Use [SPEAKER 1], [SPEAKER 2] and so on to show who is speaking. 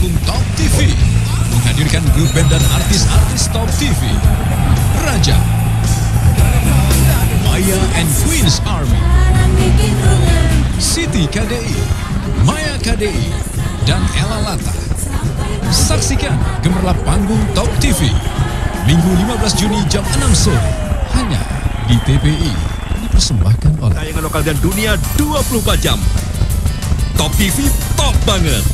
[SPEAKER 1] panggung Top TV menghadirkan grup band dan artis-artis Top TV. Raja, Maya and Queens Army, Siti KDI, Maya KDI, dan Ella Lata. Saksikan gemerlap panggung Top TV Minggu 15 Juni jam 6 sore hanya di TPI dipersembahkan oleh
[SPEAKER 2] Tayangan lokal dan dunia 24 jam. Top TV top banget.